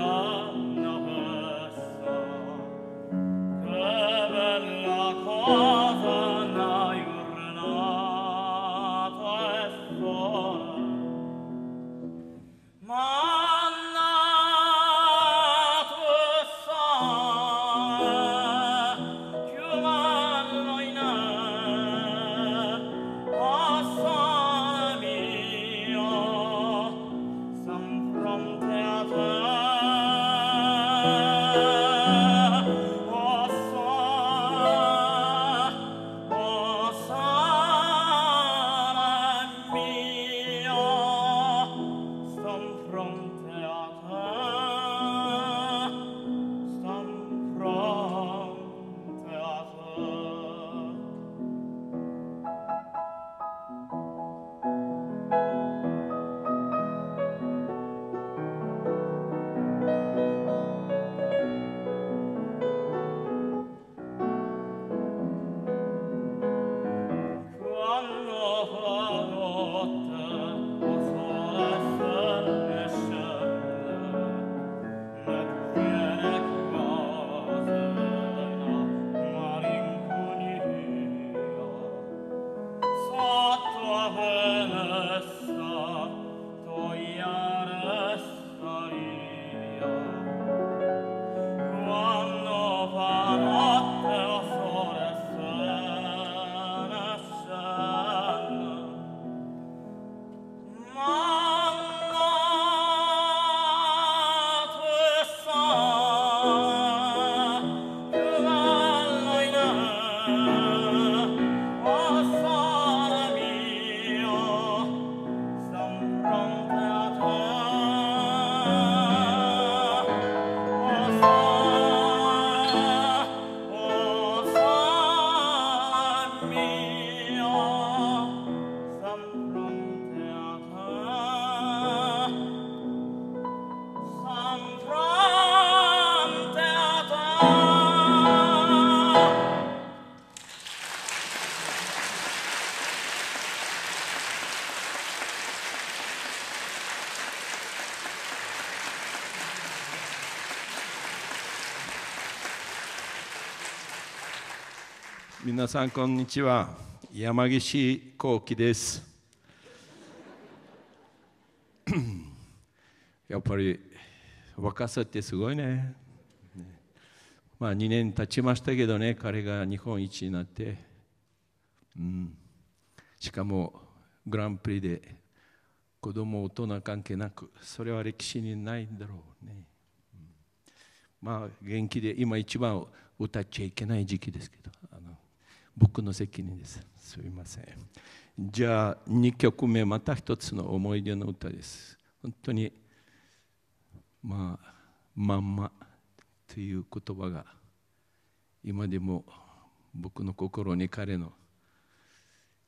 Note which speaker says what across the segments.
Speaker 1: God. 皆さんこんにちは。山岸幸喜です。やっぱり若さってすごいね。まあ2年経ちましたけどね彼が日本一になって、うん、しかもグランプリで子供大人関係なくそれは歴史にないんだろうね、まあ元気で今一番歌っちゃいけない時期ですけどあの僕の責任です。すみません。じゃあ2曲目また一つの思い出の歌です。本当にまあまんまという言葉が今でも僕の心に彼の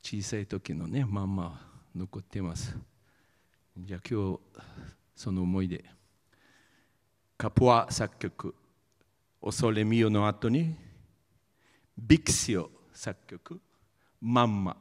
Speaker 1: 小さい時のねまんま残ってます。じゃあ今日その思い出。カポア作曲「恐れみよ」の後にビクシオ。作曲「まんま」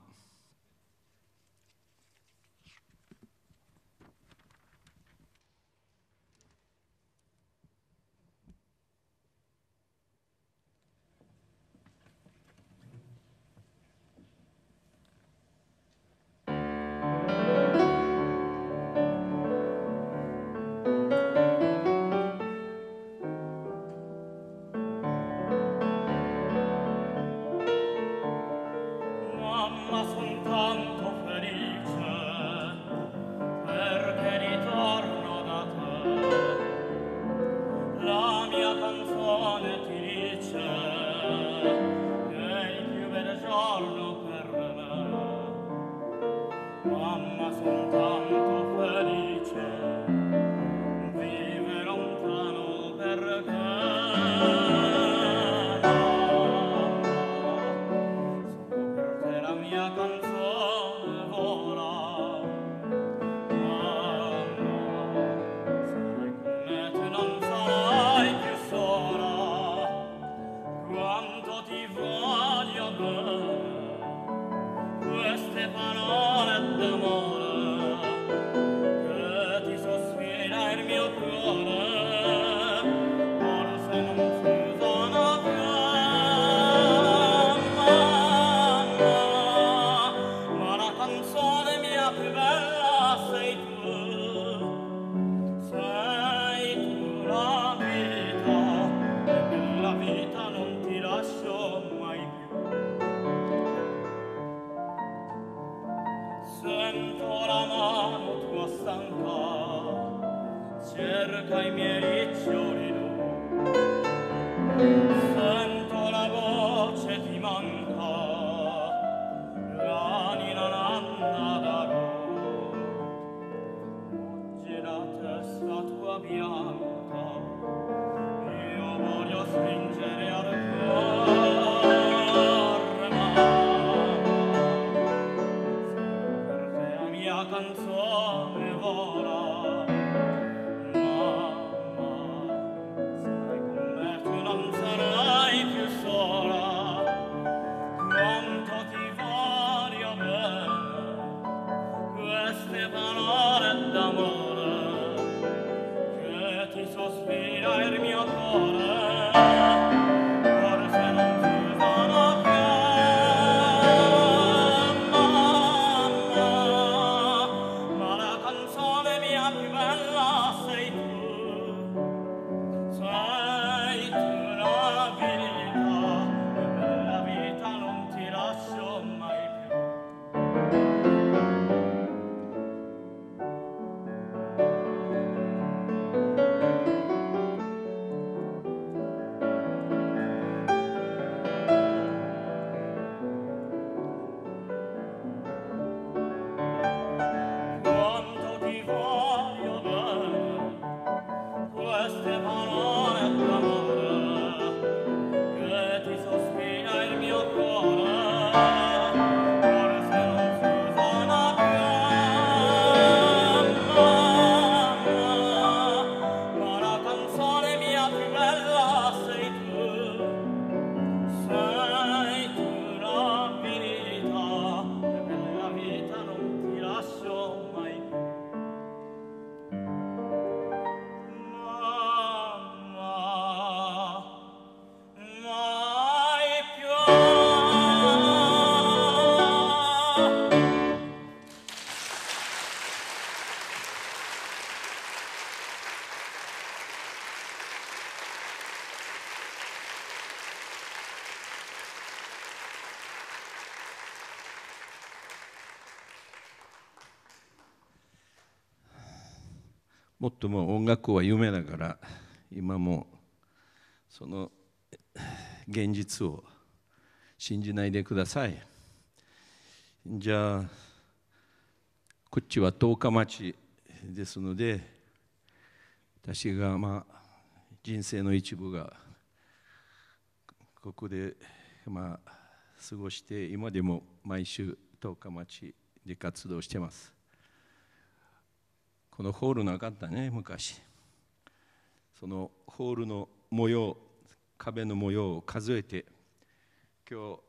Speaker 2: もっとも音楽は夢だから今もその現実を信じないでください。じゃあこっちは十日町ですので私がまあ人生の一部がここでまあ過ごして今でも毎週十日町で活動してます。このホールなかったね昔。そのホールの模様壁の模様を数えて今日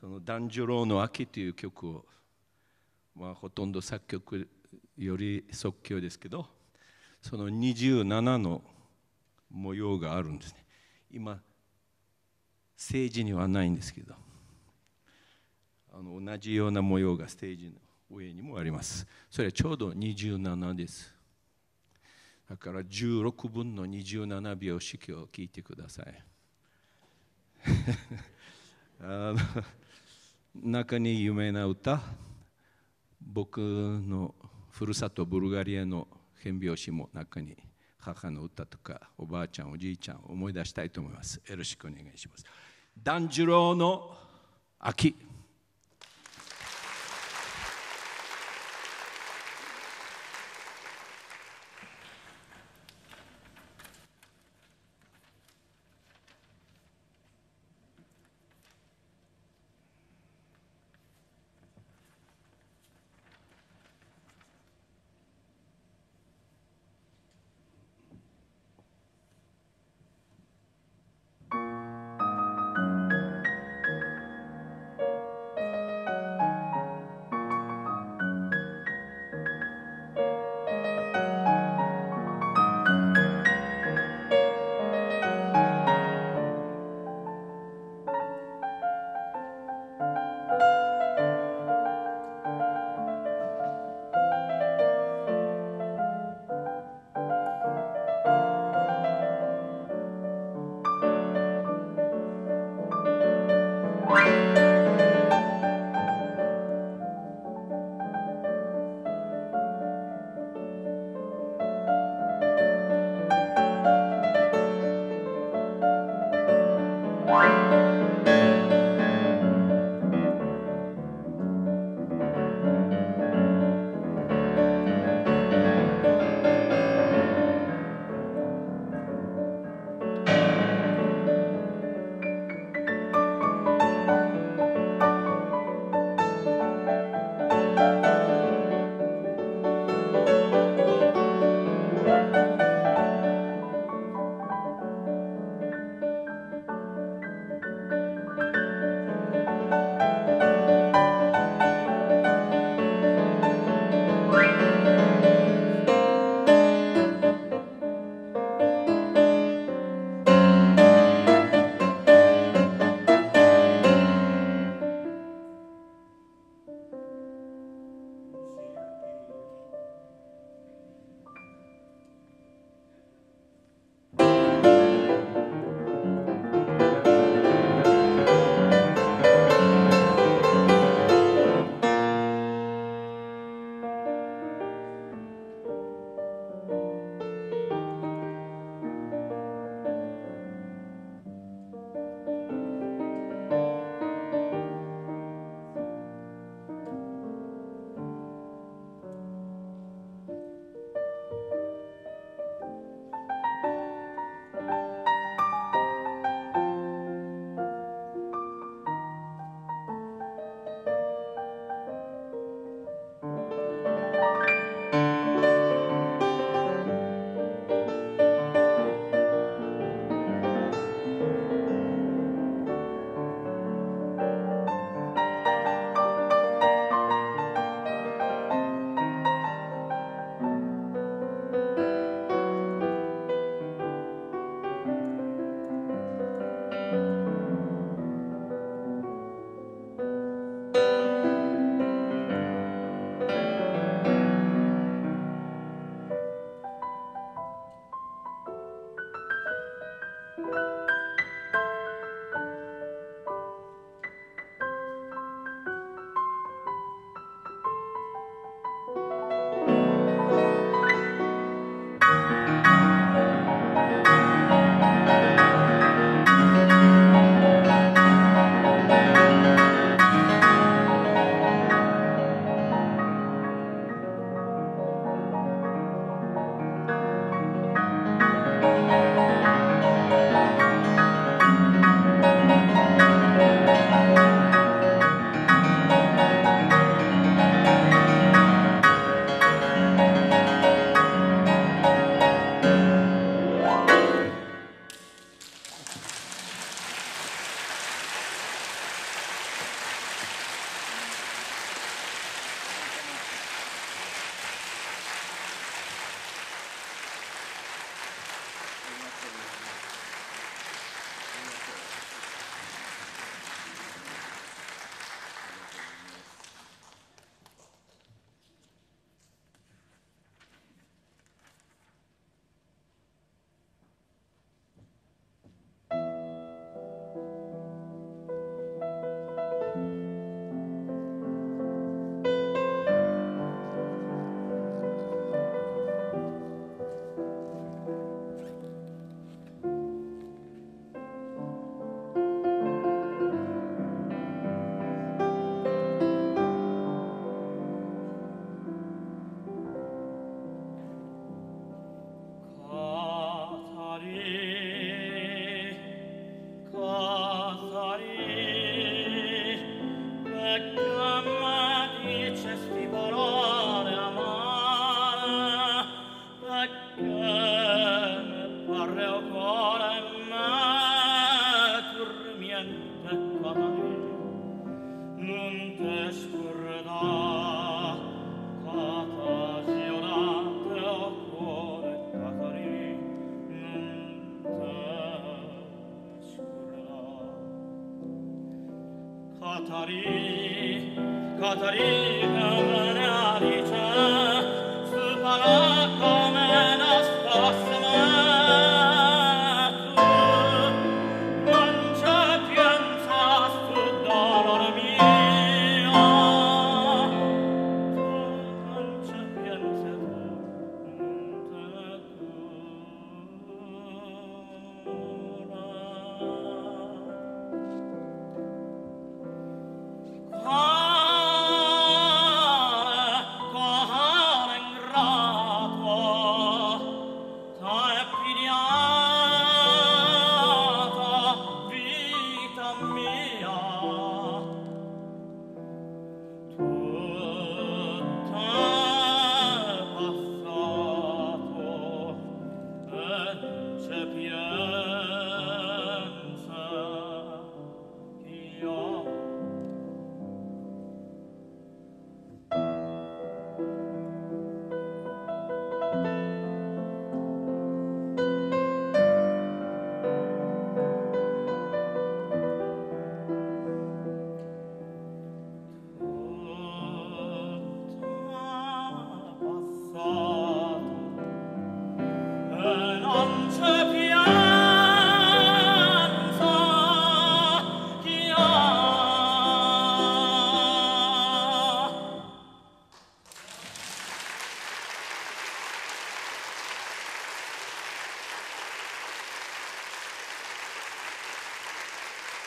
Speaker 2: その「團十郎の秋」という曲を、まあ、ほとんど作曲より即興ですけどその27の模様があるんですね。今政治にはないんですけどあの同じような模様がステージの上にもあります。それはちょうど27です。だから16分の27秒式を聞いてください。あの中に有名な歌。僕のふるさとブルガリアの変拍子も中に母の歌とかおばあちゃんおじいちゃんを思い出したいと思います。よろしくお願いします。團十郎の秋。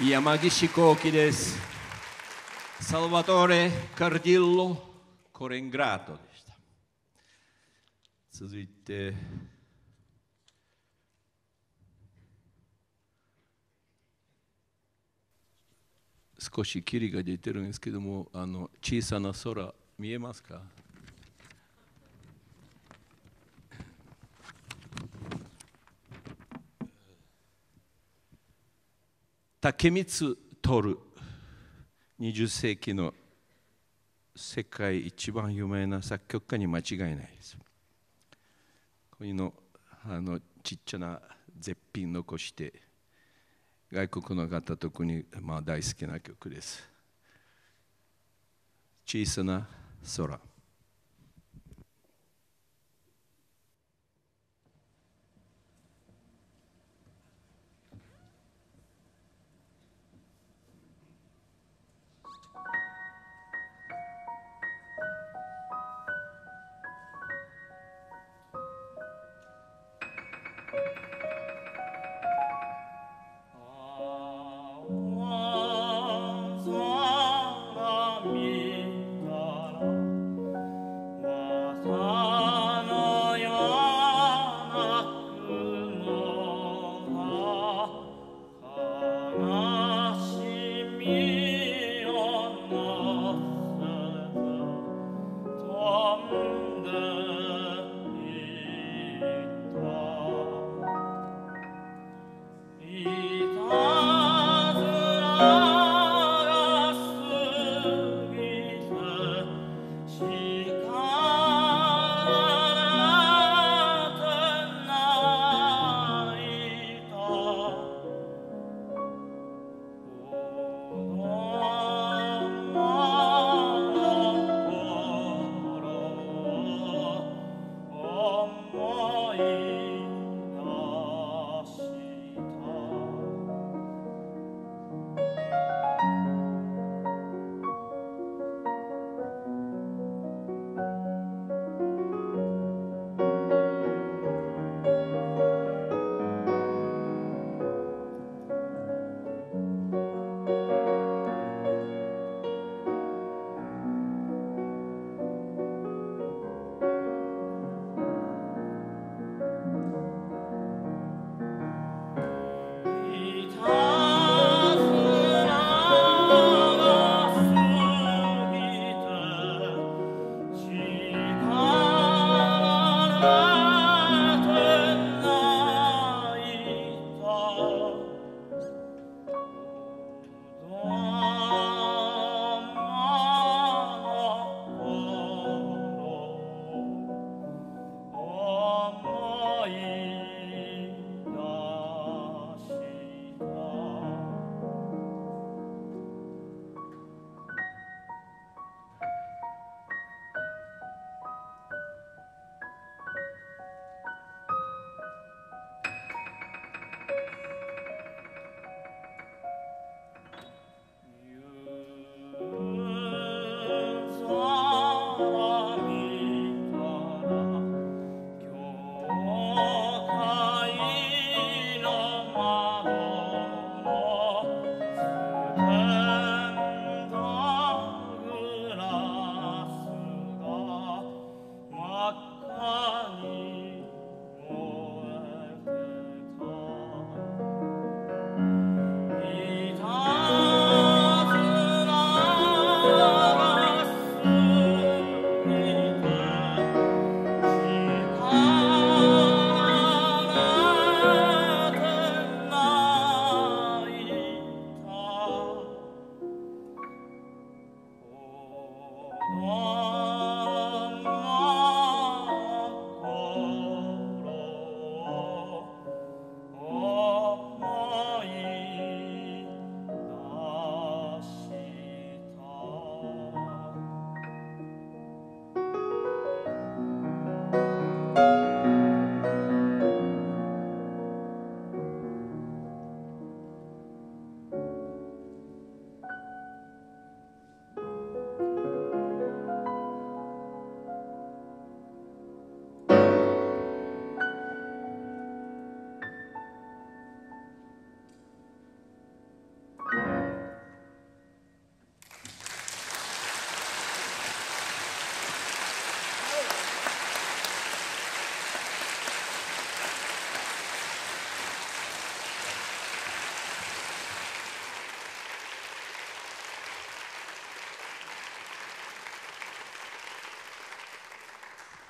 Speaker 1: 山岸幸喜です。サルバトーレ・カルディッロ・コレングラートでした。続いて、少し霧が出てるんですけども、あの小さな空、見えますか竹光徹20世紀の世界一番有名な作曲家に間違いないです。こういうのあのちっちゃな絶品残して外国の方特に、まあ、大好きな曲です。小さな空。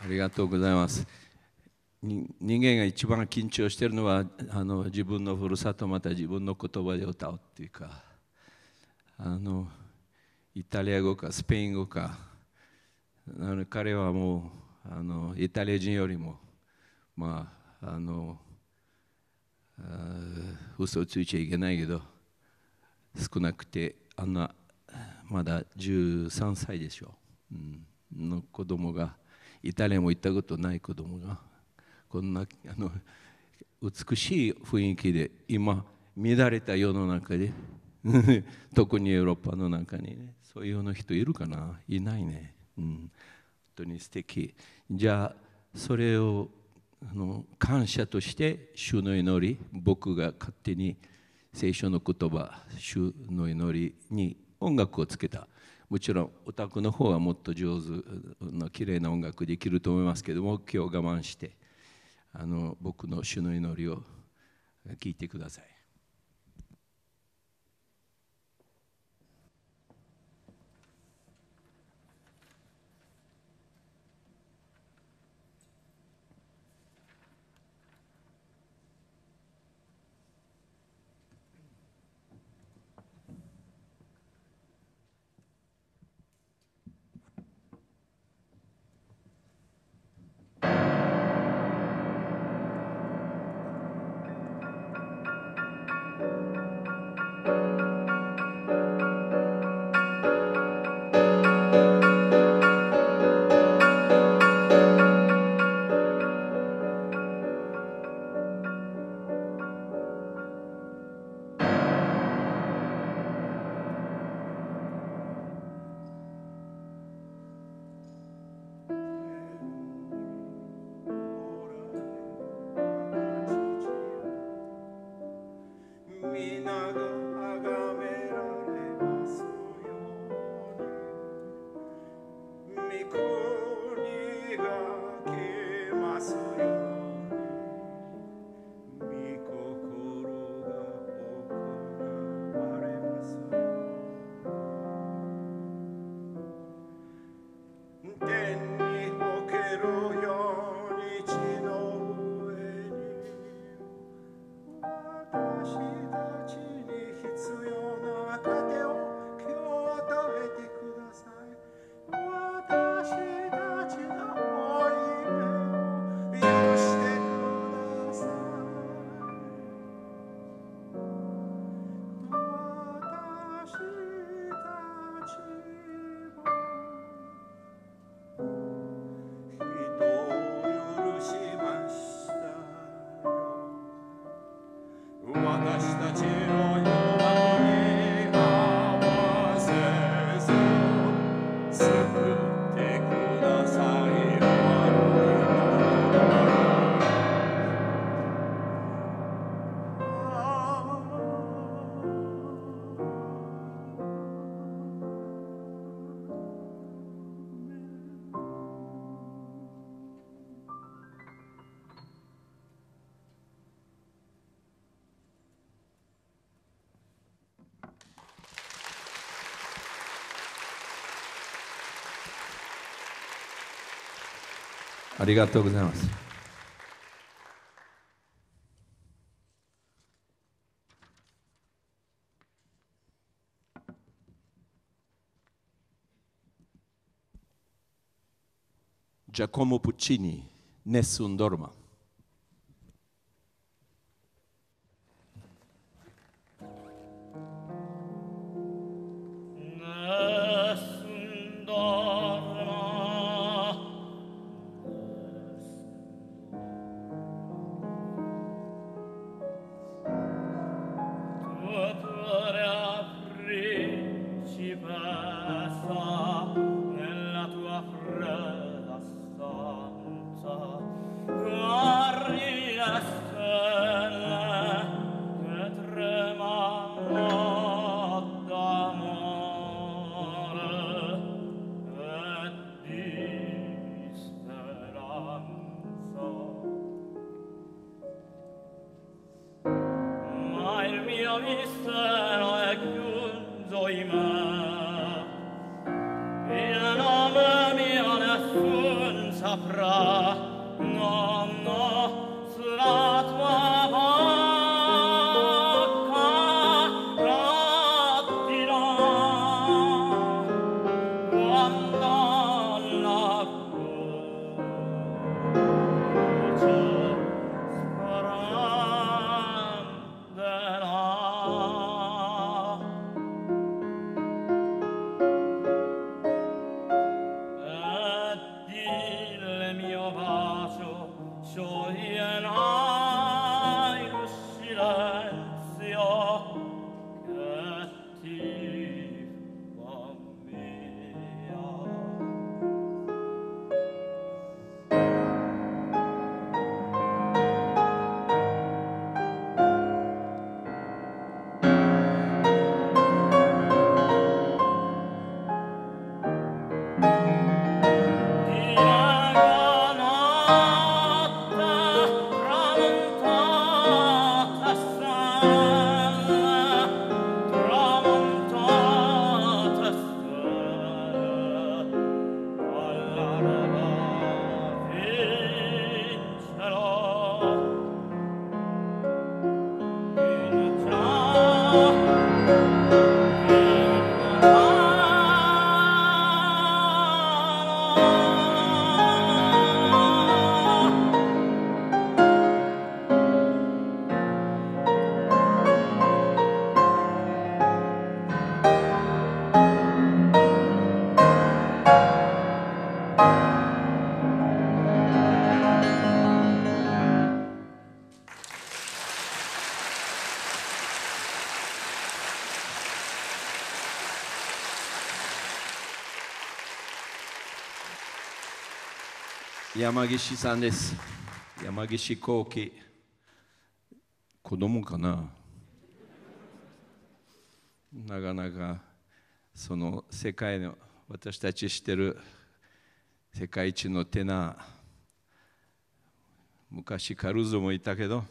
Speaker 2: ありがとうございます。人間が一番緊張しているのはあの自分のふるさとまた自分の言葉で歌うっていうかあのイタリア語かスペイン語かあの彼はもうあのイタリア人よりもまああのあ嘘ついちゃいけないけど少なくてあんなまだ13歳でしょ、うん、の子供がイタリアも行ったことない子供がこんなあの美しい雰囲気で今乱れた世の中で 特にヨーロッパの中にねそういうような人いるかな？いないね、うん、本当に素敵。じゃあそれをあの感謝として主の祈り僕が勝手に聖書の言葉主の祈りに音楽をつけた。もちろんお宅の方はもっと上手の綺麗な音楽できると思いますけども今日我慢してあの僕の主の祈りを聞いてください。ありがとうございます。Giacomo Puccini, Nessun Dorma. saprà. 山岸さんです。山岸幸喜。子供かな。なかなかその世界の私たち知ってる世界一のテナー。昔カルーゾもいたけど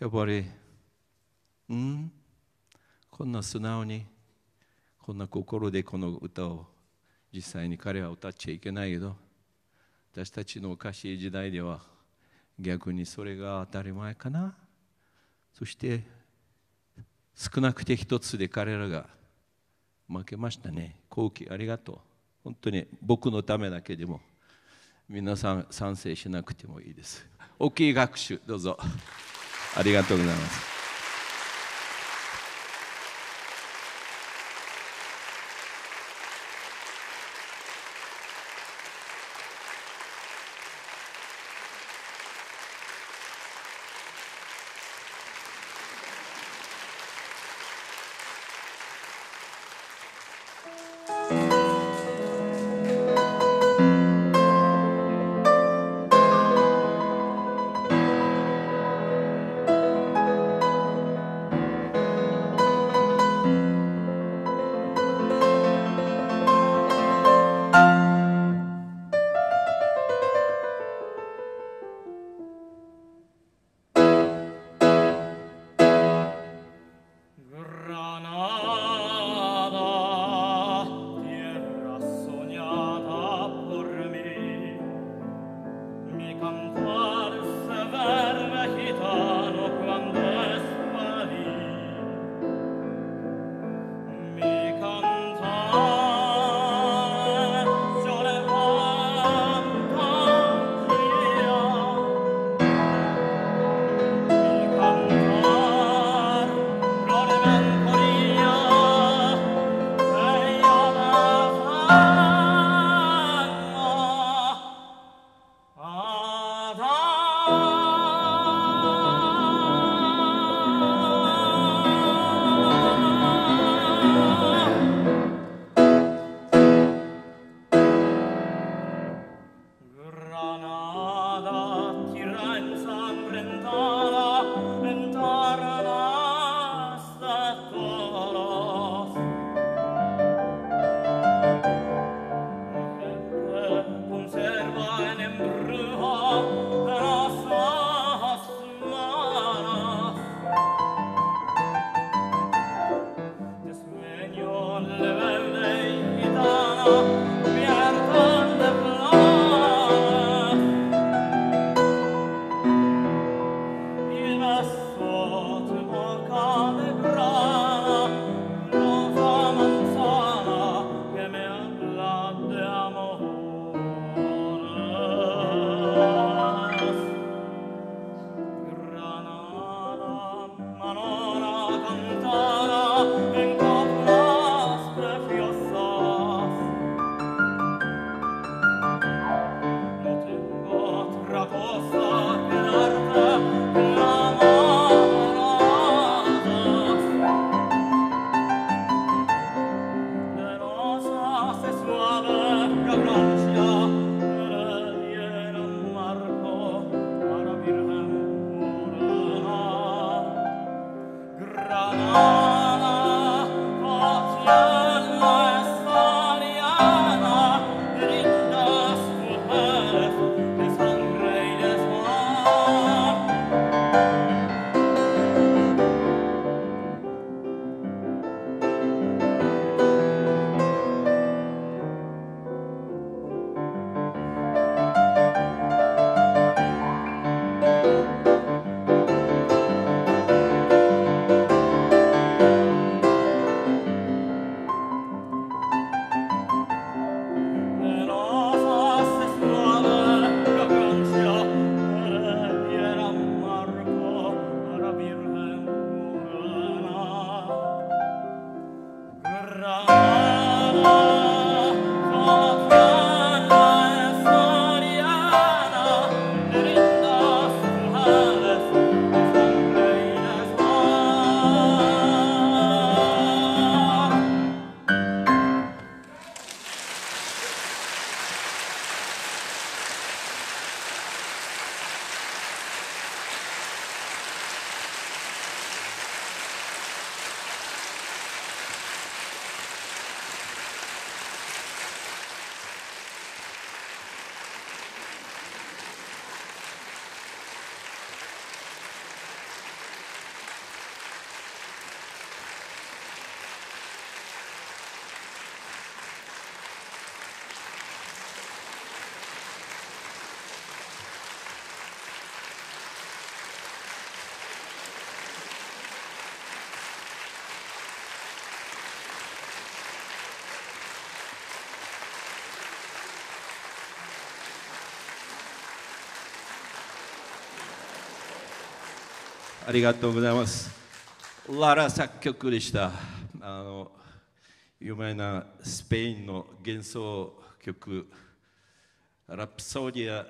Speaker 2: やっぱりうん？こんな素直にこんな心でこの歌を実際に彼は歌っちゃいけないけど私たちのおかしい時代では逆にそれが当たり前かな。そして少なくて一つで彼らが負けましたね。後期ありがとう。本当に僕のためだけでも皆さん賛成しなくてもいいです。大きい学習どうぞ。ありがとうございます。
Speaker 1: membro ありがとうございます。ララ作曲でした。あの有名なスペインの幻想曲、ラプソディア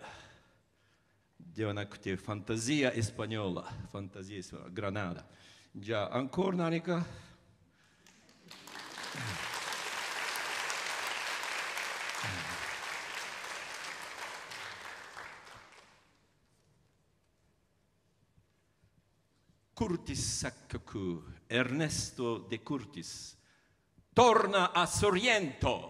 Speaker 1: ではなくて、ファンタジー・エスパニョーラ、ファンタジー・エスパニョーラ、グラナダ。じゃあ、アンコール何か？Ernesto De Curtis torna a Sorrento.